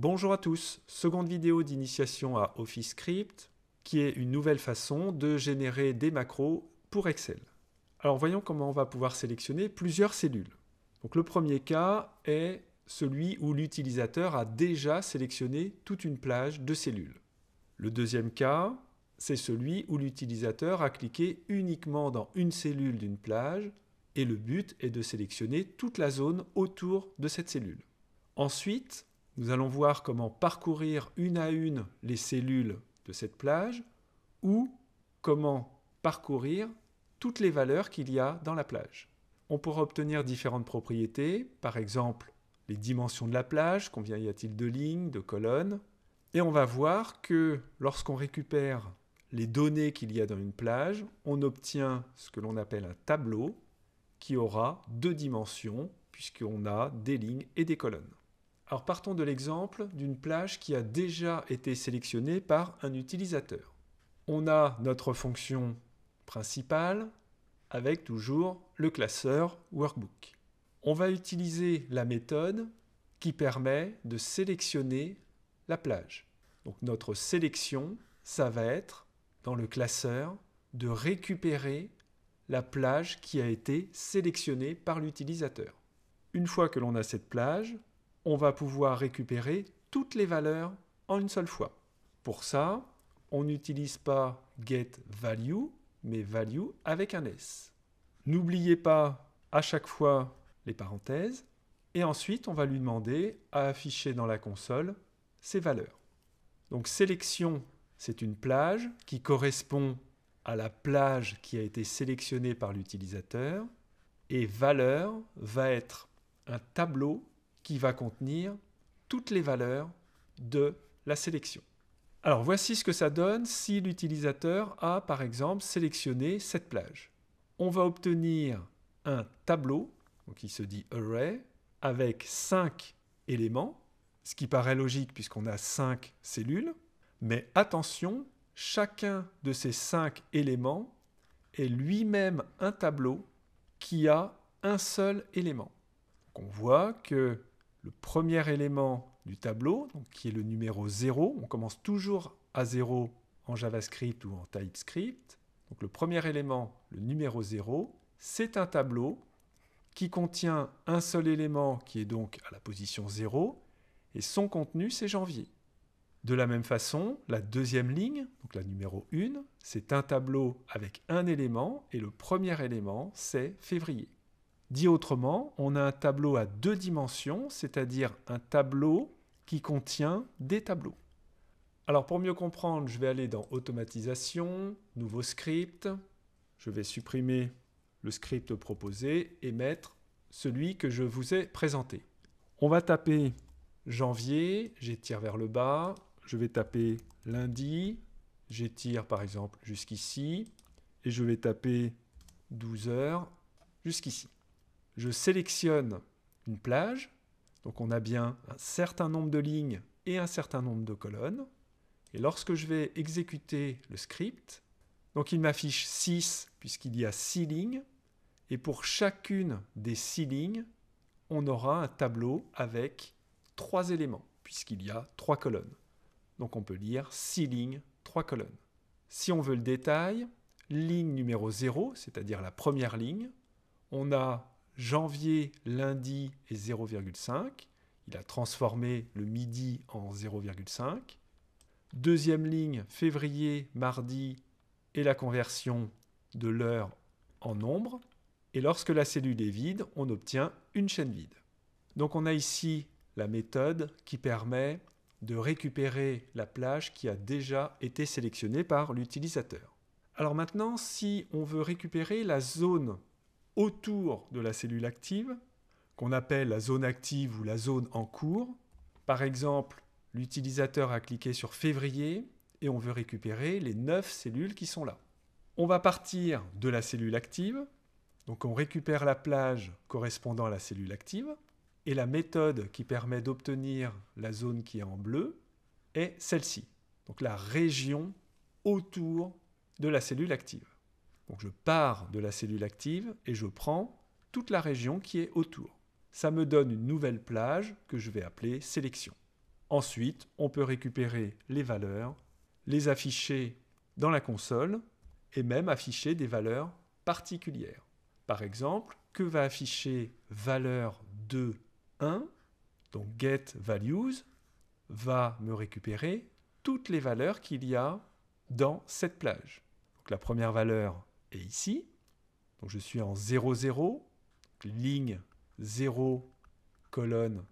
Bonjour à tous, seconde vidéo d'initiation à Office Script, qui est une nouvelle façon de générer des macros pour Excel. Alors voyons comment on va pouvoir sélectionner plusieurs cellules. Donc le premier cas est celui où l'utilisateur a déjà sélectionné toute une plage de cellules. Le deuxième cas, c'est celui où l'utilisateur a cliqué uniquement dans une cellule d'une plage et le but est de sélectionner toute la zone autour de cette cellule. Ensuite, nous allons voir comment parcourir une à une les cellules de cette plage ou comment parcourir toutes les valeurs qu'il y a dans la plage. On pourra obtenir différentes propriétés, par exemple les dimensions de la plage, combien y a-t-il de lignes, de colonnes. Et on va voir que lorsqu'on récupère les données qu'il y a dans une plage, on obtient ce que l'on appelle un tableau qui aura deux dimensions puisqu'on a des lignes et des colonnes. Alors partons de l'exemple d'une plage qui a déjà été sélectionnée par un utilisateur. On a notre fonction principale avec toujours le classeur workbook. On va utiliser la méthode qui permet de sélectionner la plage. Donc notre sélection, ça va être dans le classeur de récupérer la plage qui a été sélectionnée par l'utilisateur. Une fois que l'on a cette plage, on va pouvoir récupérer toutes les valeurs en une seule fois. Pour ça, on n'utilise pas getValue, mais value avec un S. N'oubliez pas à chaque fois les parenthèses, et ensuite on va lui demander à afficher dans la console ces valeurs. Donc sélection, c'est une plage qui correspond à la plage qui a été sélectionnée par l'utilisateur, et valeur va être un tableau qui va contenir toutes les valeurs de la sélection. Alors voici ce que ça donne si l'utilisateur a par exemple sélectionné cette plage. On va obtenir un tableau, qui se dit array, avec 5 éléments, ce qui paraît logique puisqu'on a 5 cellules, mais attention, chacun de ces 5 éléments est lui-même un tableau qui a un seul élément. on voit que le premier élément du tableau, qui est le numéro 0. On commence toujours à 0 en JavaScript ou en TypeScript. Donc le premier élément, le numéro 0, c'est un tableau qui contient un seul élément qui est donc à la position 0 et son contenu c'est janvier. De la même façon, la deuxième ligne, donc la numéro 1, c'est un tableau avec un élément et le premier élément c'est février. Dit autrement, on a un tableau à deux dimensions, c'est-à-dire un tableau qui contient des tableaux. Alors pour mieux comprendre, je vais aller dans Automatisation, Nouveau script. Je vais supprimer le script proposé et mettre celui que je vous ai présenté. On va taper janvier, j'étire vers le bas. Je vais taper lundi, j'étire par exemple jusqu'ici. Et je vais taper 12 heures jusqu'ici je sélectionne une plage, donc on a bien un certain nombre de lignes et un certain nombre de colonnes. Et lorsque je vais exécuter le script, donc il m'affiche 6 puisqu'il y a 6 lignes, et pour chacune des 6 lignes, on aura un tableau avec 3 éléments, puisqu'il y a 3 colonnes. Donc on peut lire 6 lignes, 3 colonnes. Si on veut le détail, ligne numéro 0, c'est-à-dire la première ligne, on a janvier, lundi est 0,5. Il a transformé le midi en 0,5. Deuxième ligne, février, mardi, et la conversion de l'heure en nombre. Et lorsque la cellule est vide, on obtient une chaîne vide. Donc on a ici la méthode qui permet de récupérer la plage qui a déjà été sélectionnée par l'utilisateur. Alors maintenant, si on veut récupérer la zone autour de la cellule active, qu'on appelle la zone active ou la zone en cours. Par exemple, l'utilisateur a cliqué sur février et on veut récupérer les 9 cellules qui sont là. On va partir de la cellule active, donc on récupère la plage correspondant à la cellule active, et la méthode qui permet d'obtenir la zone qui est en bleu est celle-ci, donc la région autour de la cellule active. Je pars de la cellule active et je prends toute la région qui est autour. Ça me donne une nouvelle plage que je vais appeler sélection. Ensuite, on peut récupérer les valeurs, les afficher dans la console et même afficher des valeurs particulières. Par exemple, que va afficher valeur 2, 1 Donc get values va me récupérer toutes les valeurs qu'il y a dans cette plage. Donc la première valeur est ici. Donc je suis en 0, 0, ligne 0, colonne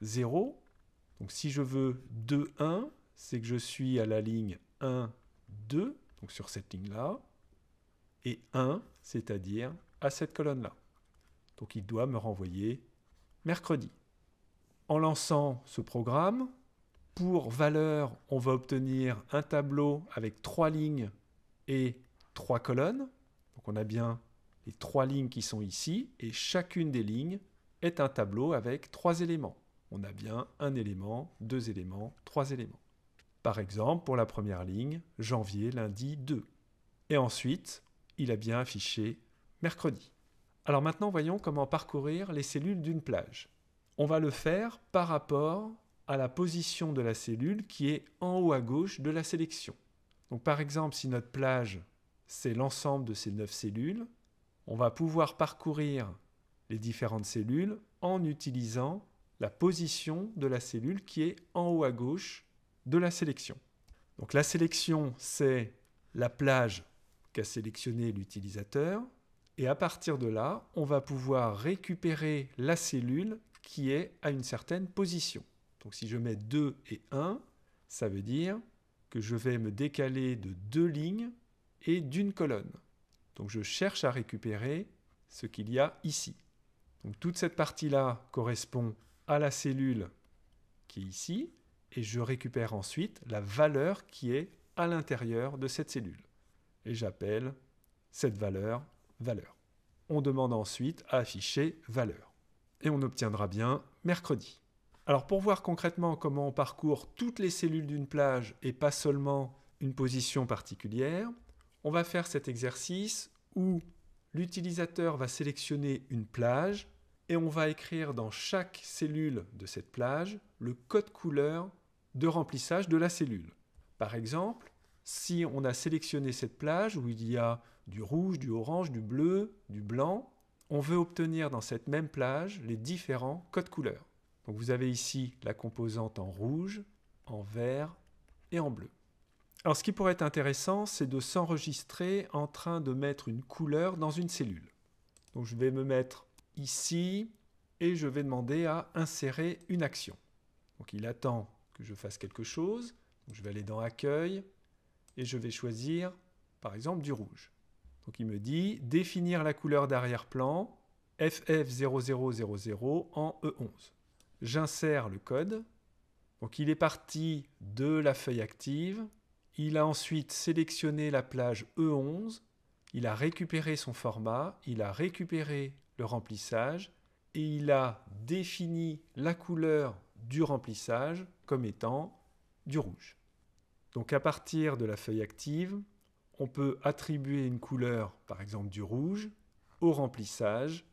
0. Donc si je veux 2, 1, c'est que je suis à la ligne 1, 2, donc sur cette ligne-là, et 1, c'est-à-dire à cette colonne-là. Donc il doit me renvoyer mercredi. En lançant ce programme, pour valeur, on va obtenir un tableau avec trois lignes et trois colonnes. Donc on a bien les trois lignes qui sont ici, et chacune des lignes est un tableau avec trois éléments. On a bien un élément, deux éléments, trois éléments. Par exemple, pour la première ligne, janvier, lundi 2. Et ensuite, il a bien affiché mercredi. Alors maintenant, voyons comment parcourir les cellules d'une plage. On va le faire par rapport à la position de la cellule qui est en haut à gauche de la sélection. Donc par exemple, si notre plage, c'est l'ensemble de ces neuf cellules, on va pouvoir parcourir les différentes cellules en utilisant la position de la cellule qui est en haut à gauche de la sélection. Donc la sélection, c'est la plage qu'a sélectionné l'utilisateur. Et à partir de là, on va pouvoir récupérer la cellule qui est à une certaine position. Donc si je mets 2 et 1, ça veut dire que je vais me décaler de deux lignes et d'une colonne. Donc je cherche à récupérer ce qu'il y a ici. Donc toute cette partie-là correspond à la cellule qui est ici, et je récupère ensuite la valeur qui est à l'intérieur de cette cellule. Et j'appelle cette valeur valeur. On demande ensuite à afficher valeur. Et on obtiendra bien mercredi. Alors pour voir concrètement comment on parcourt toutes les cellules d'une plage et pas seulement une position particulière, on va faire cet exercice où l'utilisateur va sélectionner une plage et on va écrire dans chaque cellule de cette plage le code couleur de remplissage de la cellule. Par exemple, si on a sélectionné cette plage où il y a du rouge, du orange, du bleu, du blanc, on veut obtenir dans cette même plage les différents codes couleurs. Vous avez ici la composante en rouge, en vert et en bleu. Alors ce qui pourrait être intéressant, c'est de s'enregistrer en train de mettre une couleur dans une cellule. Donc je vais me mettre ici et je vais demander à insérer une action. Donc il attend que je fasse quelque chose. je vais aller dans Accueil et je vais choisir par exemple du rouge. Donc il me dit définir la couleur d'arrière-plan FF0000 en E11. J'insère le code. Donc il est parti de la feuille active. Il a ensuite sélectionné la plage E11. Il a récupéré son format. Il a récupéré le remplissage et il a défini la couleur du remplissage comme étant du rouge. Donc à partir de la feuille active, on peut attribuer une couleur, par exemple du rouge, au remplissage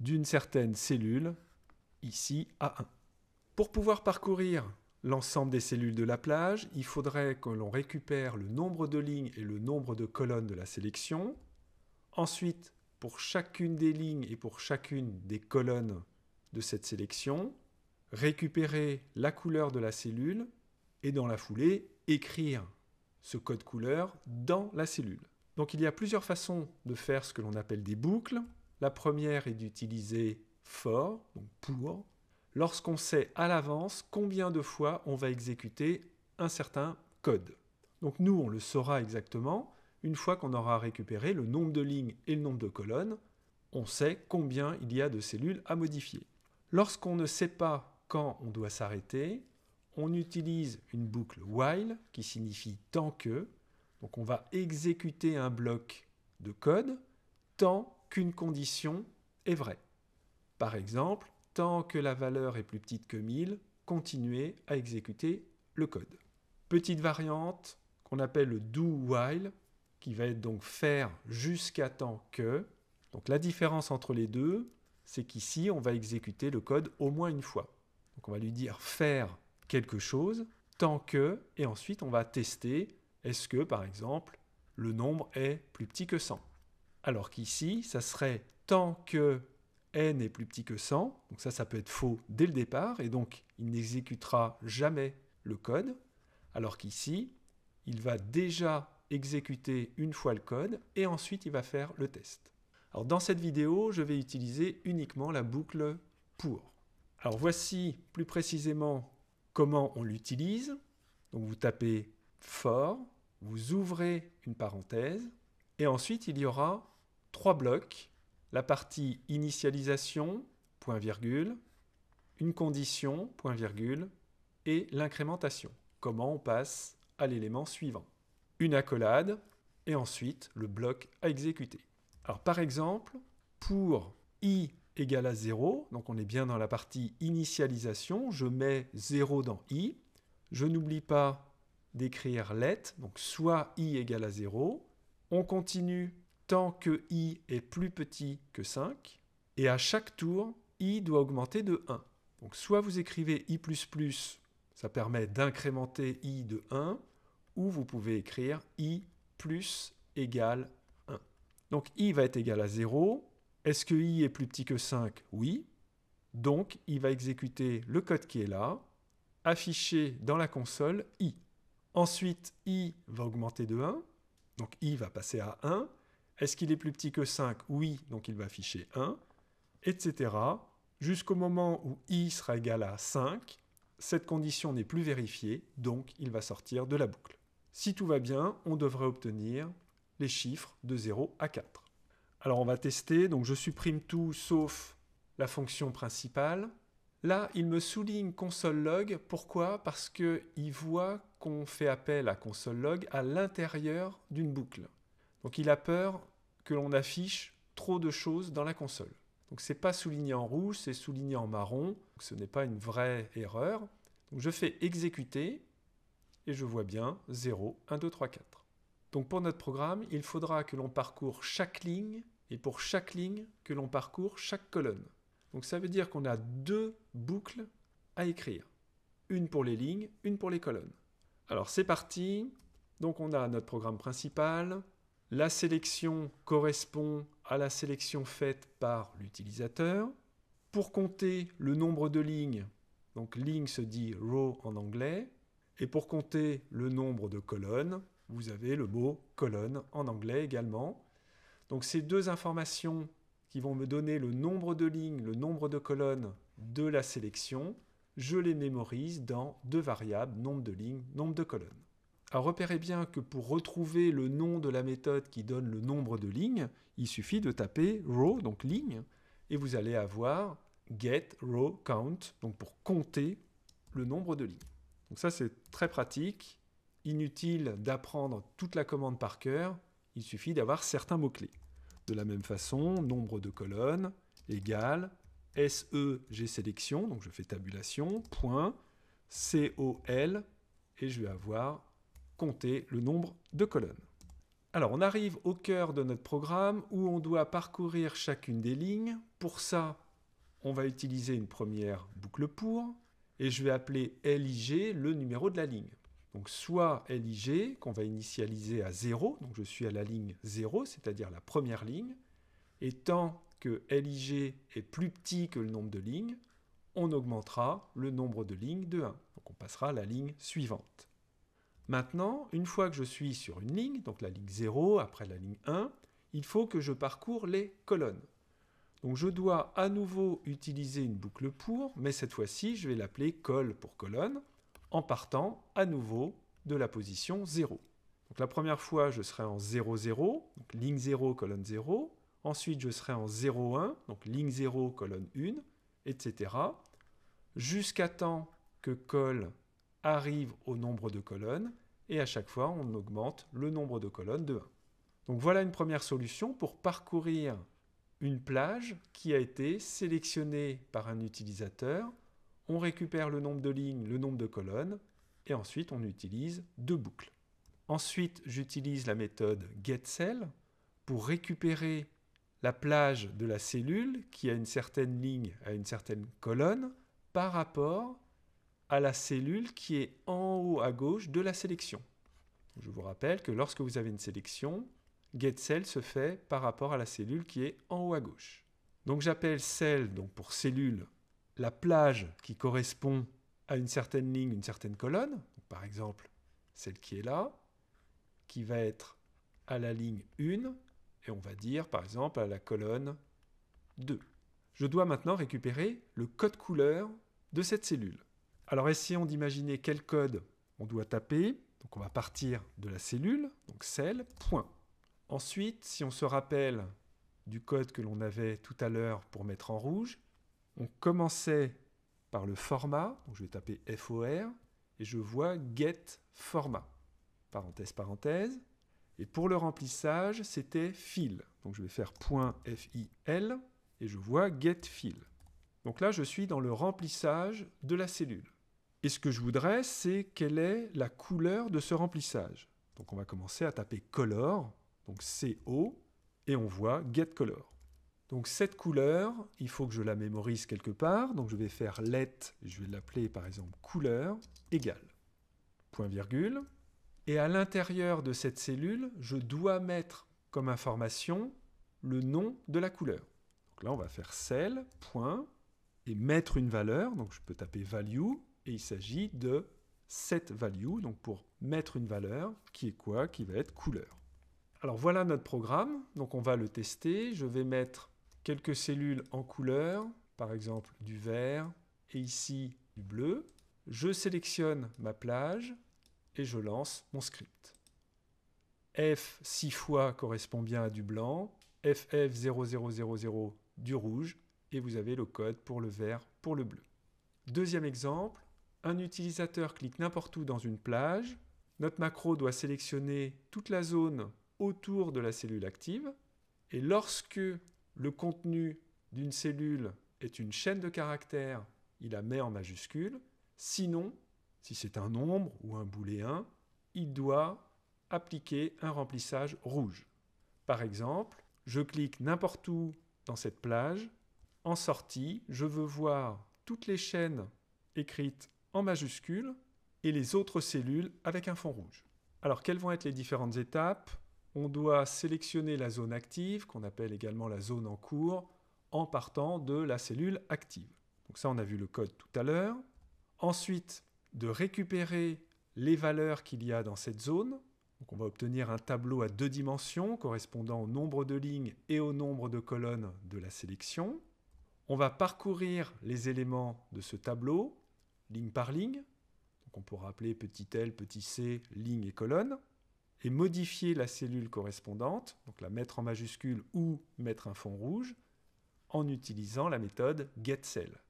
d'une certaine cellule, ici A1. Pour pouvoir parcourir l'ensemble des cellules de la plage, il faudrait que l'on récupère le nombre de lignes et le nombre de colonnes de la sélection. Ensuite, pour chacune des lignes et pour chacune des colonnes de cette sélection, récupérer la couleur de la cellule et dans la foulée, écrire ce code couleur dans la cellule. Donc il y a plusieurs façons de faire ce que l'on appelle des boucles. La première est d'utiliser for, donc pour, lorsqu'on sait à l'avance combien de fois on va exécuter un certain code. Donc nous, on le saura exactement une fois qu'on aura récupéré le nombre de lignes et le nombre de colonnes, on sait combien il y a de cellules à modifier. Lorsqu'on ne sait pas quand on doit s'arrêter, on utilise une boucle while qui signifie tant que. Donc on va exécuter un bloc de code tant qu'une condition est vraie. Par exemple, tant que la valeur est plus petite que 1000, continuez à exécuter le code. Petite variante qu'on appelle le do while qui va être donc faire jusqu'à temps que. Donc la différence entre les deux, c'est qu'ici, on va exécuter le code au moins une fois. Donc on va lui dire faire quelque chose tant que, et ensuite on va tester est-ce que par exemple le nombre est plus petit que 100. Alors qu'ici, ça serait tant que n est plus petit que 100, donc ça ça peut être faux dès le départ, et donc il n'exécutera jamais le code, alors qu'ici, il va déjà exécuter une fois le code, et ensuite il va faire le test. Alors dans cette vidéo, je vais utiliser uniquement la boucle pour. Alors voici plus précisément comment on l'utilise. Donc vous tapez for, vous ouvrez une parenthèse, et ensuite il y aura trois blocs. La partie initialisation, point virgule, une condition, point virgule, et l'incrémentation. Comment on passe à l'élément suivant. Une accolade, et ensuite le bloc à exécuter. Alors par exemple, pour i égale à 0, donc on est bien dans la partie initialisation, je mets 0 dans i, je n'oublie pas d'écrire let, donc soit i égale à 0, on continue tant que i est plus petit que 5, et à chaque tour, i doit augmenter de 1. Donc soit vous écrivez i++, ça permet d'incrémenter i de 1, ou vous pouvez écrire i plus égale donc i va être égal à 0. Est-ce que i est plus petit que 5 Oui. Donc il va exécuter le code qui est là, afficher dans la console i. Ensuite, i va augmenter de 1. Donc i va passer à 1. Est-ce qu'il est plus petit que 5 Oui, donc il va afficher 1, etc. Jusqu'au moment où i sera égal à 5, cette condition n'est plus vérifiée, donc il va sortir de la boucle. Si tout va bien, on devrait obtenir les chiffres de 0 à 4. Alors on va tester, donc je supprime tout sauf la fonction principale. Là, il me souligne console log. Pourquoi? Parce qu'il voit qu'on fait appel à console log à l'intérieur d'une boucle. Donc il a peur que l'on affiche trop de choses dans la console. Donc c'est pas souligné en rouge, c'est souligné en marron. ce n'est pas une vraie erreur. Je fais exécuter et je vois bien 0, 1, 2, 3, 4. Donc pour notre programme, il faudra que l'on parcourt chaque ligne et pour chaque ligne que l'on parcourt chaque colonne. Donc ça veut dire qu'on a deux boucles à écrire. Une pour les lignes, une pour les colonnes. Alors c'est parti. Donc on a notre programme principal. La sélection correspond à la sélection faite par l'utilisateur. Pour compter le nombre de lignes, donc ligne se dit row en anglais, et pour compter le nombre de colonnes, vous avez le mot colonne en anglais également. Donc ces deux informations qui vont me donner le nombre de lignes, le nombre de colonnes de la sélection, je les mémorise dans deux variables, nombre de lignes, nombre de colonnes. Alors repérez bien que pour retrouver le nom de la méthode qui donne le nombre de lignes, il suffit de taper row, donc ligne, et vous allez avoir get row count, donc pour compter le nombre de lignes. Donc ça c'est très pratique inutile d'apprendre toute la commande par cœur, il suffit d'avoir certains mots-clés. De la même façon, nombre de colonnes égale SE, j'ai sélection, donc je fais tabulation, point, COL, et je vais avoir compté le nombre de colonnes. Alors on arrive au cœur de notre programme où on doit parcourir chacune des lignes. Pour ça, on va utiliser une première boucle pour, et je vais appeler LIG le numéro de la ligne. Donc soit LIG qu'on va initialiser à 0, donc je suis à la ligne 0, c'est-à-dire la première ligne, et tant que LIG est plus petit que le nombre de lignes, on augmentera le nombre de lignes de 1. Donc on passera à la ligne suivante. Maintenant, une fois que je suis sur une ligne, donc la ligne 0 après la ligne 1, il faut que je parcours les colonnes. Donc je dois à nouveau utiliser une boucle pour, mais cette fois-ci je vais l'appeler col pour colonne en partant à nouveau de la position 0. Donc la première fois, je serai en 0, 0, donc ligne 0, colonne 0. Ensuite, je serai en 0, 1, donc ligne 0, colonne 1, etc. Jusqu'à temps que col arrive au nombre de colonnes, et à chaque fois, on augmente le nombre de colonnes de 1. Donc voilà une première solution pour parcourir une plage qui a été sélectionnée par un utilisateur on récupère le nombre de lignes, le nombre de colonnes, et ensuite on utilise deux boucles. Ensuite, j'utilise la méthode getCell pour récupérer la plage de la cellule qui a une certaine ligne à une certaine colonne par rapport à la cellule qui est en haut à gauche de la sélection. Je vous rappelle que lorsque vous avez une sélection, getCell se fait par rapport à la cellule qui est en haut à gauche. Donc j'appelle cell, donc pour cellule, la plage qui correspond à une certaine ligne, une certaine colonne, par exemple celle qui est là, qui va être à la ligne 1, et on va dire par exemple à la colonne 2. Je dois maintenant récupérer le code couleur de cette cellule. Alors essayons d'imaginer quel code on doit taper. Donc on va partir de la cellule, donc cell, point. Ensuite, si on se rappelle du code que l'on avait tout à l'heure pour mettre en rouge, on commençait par le format, donc je vais taper FOR, et je vois get format, parenthèse, parenthèse. Et pour le remplissage, c'était fil. Donc je vais faire .fil et je vois get fil. Donc là, je suis dans le remplissage de la cellule. Et ce que je voudrais, c'est quelle est la couleur de ce remplissage. Donc on va commencer à taper color, donc CO, et on voit get color. Donc cette couleur, il faut que je la mémorise quelque part. Donc je vais faire let, je vais l'appeler par exemple couleur égale point virgule. Et à l'intérieur de cette cellule, je dois mettre comme information le nom de la couleur. Donc là, on va faire cell, point, et mettre une valeur. Donc je peux taper value, et il s'agit de set value, donc pour mettre une valeur, qui est quoi? Qui va être couleur. Alors voilà notre programme, donc on va le tester. Je vais mettre quelques cellules en couleur, par exemple du vert et ici du bleu. Je sélectionne ma plage et je lance mon script. F 6 fois correspond bien à du blanc, FF0000 du rouge, et vous avez le code pour le vert, pour le bleu. Deuxième exemple, un utilisateur clique n'importe où dans une plage, notre macro doit sélectionner toute la zone autour de la cellule active, et lorsque le contenu d'une cellule est une chaîne de caractères, il la met en majuscule. Sinon, si c'est un nombre ou un booléen, il doit appliquer un remplissage rouge. Par exemple, je clique n'importe où dans cette plage. En sortie, je veux voir toutes les chaînes écrites en majuscule et les autres cellules avec un fond rouge. Alors, quelles vont être les différentes étapes? On doit sélectionner la zone active, qu'on appelle également la zone en cours, en partant de la cellule active. Donc ça, on a vu le code tout à l'heure. Ensuite, de récupérer les valeurs qu'il y a dans cette zone. On va obtenir un tableau à deux dimensions correspondant au nombre de lignes et au nombre de colonnes de la sélection. On va parcourir les éléments de ce tableau, ligne par ligne. Donc on pourra appeler petit l, petit c, ligne et colonne et modifier la cellule correspondante, donc la mettre en majuscule ou mettre un fond rouge, en utilisant la méthode getCell.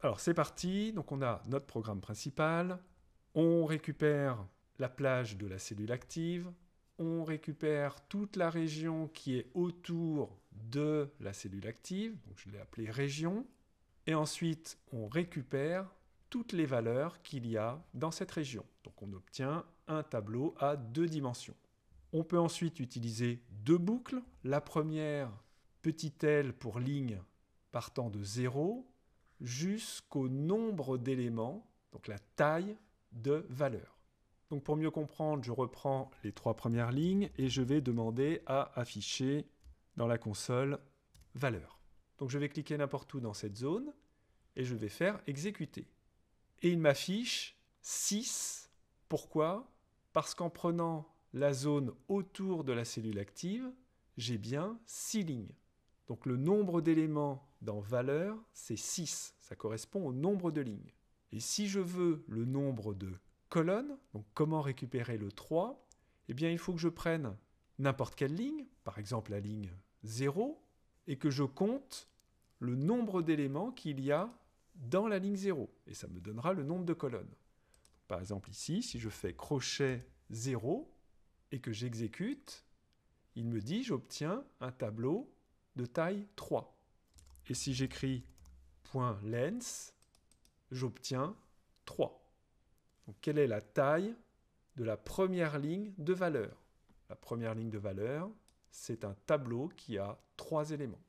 Alors c'est parti, donc on a notre programme principal, on récupère la plage de la cellule active, on récupère toute la région qui est autour de la cellule active, donc je l'ai appelée région, et ensuite on récupère toutes les valeurs qu'il y a dans cette région. Donc on obtient un tableau à deux dimensions. On peut ensuite utiliser deux boucles. La première, petit l pour ligne partant de 0 jusqu'au nombre d'éléments, donc la taille de valeur. Donc pour mieux comprendre, je reprends les trois premières lignes et je vais demander à afficher dans la console valeur. Donc je vais cliquer n'importe où dans cette zone et je vais faire exécuter et il m'affiche 6. Pourquoi? Parce qu'en prenant la zone autour de la cellule active, j'ai bien 6 lignes. Donc le nombre d'éléments dans valeur, c'est 6. Ça correspond au nombre de lignes. Et si je veux le nombre de colonnes, donc comment récupérer le 3 Eh bien, il faut que je prenne n'importe quelle ligne, par exemple la ligne 0, et que je compte le nombre d'éléments qu'il y a dans la ligne 0, et ça me donnera le nombre de colonnes. Par exemple ici, si je fais crochet 0 et que j'exécute, il me dit j'obtiens un tableau de taille 3. Et si j'écris .length, j'obtiens 3. Donc quelle est la taille de la première ligne de valeur? La première ligne de valeur, c'est un tableau qui a trois éléments.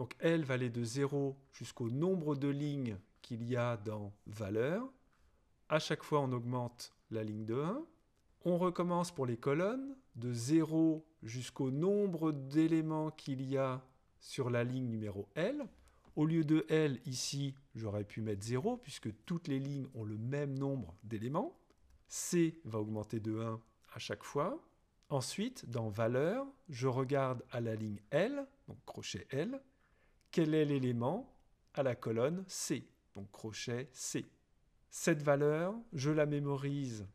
Donc L va aller de 0 jusqu'au nombre de lignes qu'il y a dans valeur. à chaque fois on augmente la ligne de 1. On recommence pour les colonnes, de 0 jusqu'au nombre d'éléments qu'il y a sur la ligne numéro L. Au lieu de L, ici, j'aurais pu mettre 0, puisque toutes les lignes ont le même nombre d'éléments. C va augmenter de 1 à chaque fois. Ensuite, dans valeur, je regarde à la ligne L, donc crochet L, quel est l'élément à la colonne C, donc crochet C. Cette valeur, je la mémorise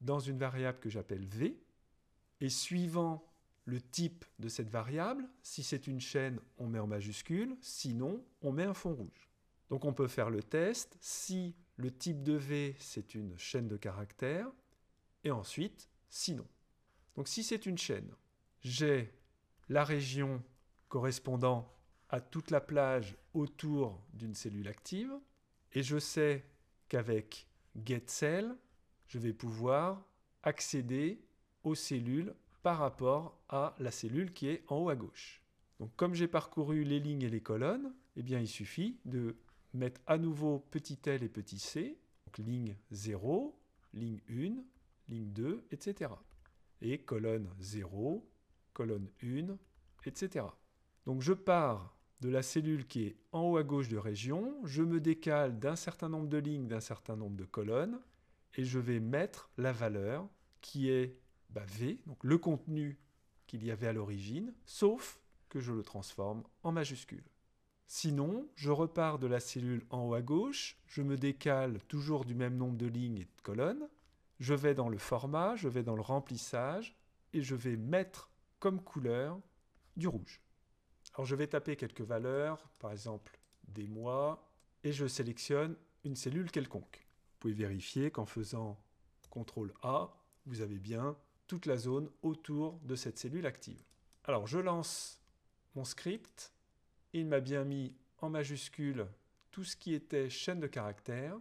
dans une variable que j'appelle V, et suivant le type de cette variable, si c'est une chaîne, on met en majuscule, sinon, on met un fond rouge. Donc on peut faire le test si le type de V, c'est une chaîne de caractères, et ensuite, sinon. Donc si c'est une chaîne, j'ai la région correspondant à toute la plage autour d'une cellule active, et je sais qu'avec getCell, je vais pouvoir accéder aux cellules par rapport à la cellule qui est en haut à gauche. Donc comme j'ai parcouru les lignes et les colonnes, eh bien il suffit de mettre à nouveau petit l et petit c, donc ligne 0, ligne 1, ligne 2, etc. Et colonne 0, colonne 1, etc. Donc je pars de la cellule qui est en haut à gauche de région, je me décale d'un certain nombre de lignes, d'un certain nombre de colonnes, et je vais mettre la valeur qui est bah, V, donc le contenu qu'il y avait à l'origine, sauf que je le transforme en majuscule. Sinon, je repars de la cellule en haut à gauche, je me décale toujours du même nombre de lignes et de colonnes, je vais dans le format, je vais dans le remplissage, et je vais mettre comme couleur du rouge. Alors je vais taper quelques valeurs, par exemple des mois, et je sélectionne une cellule quelconque. Vous pouvez vérifier qu'en faisant CTRL A, vous avez bien toute la zone autour de cette cellule active. Alors je lance mon script, il m'a bien mis en majuscule tout ce qui était chaîne de caractères,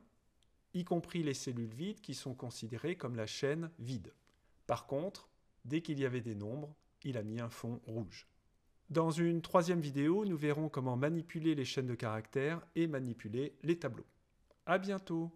y compris les cellules vides qui sont considérées comme la chaîne vide. Par contre, dès qu'il y avait des nombres, il a mis un fond rouge. Dans une troisième vidéo, nous verrons comment manipuler les chaînes de caractères et manipuler les tableaux. À bientôt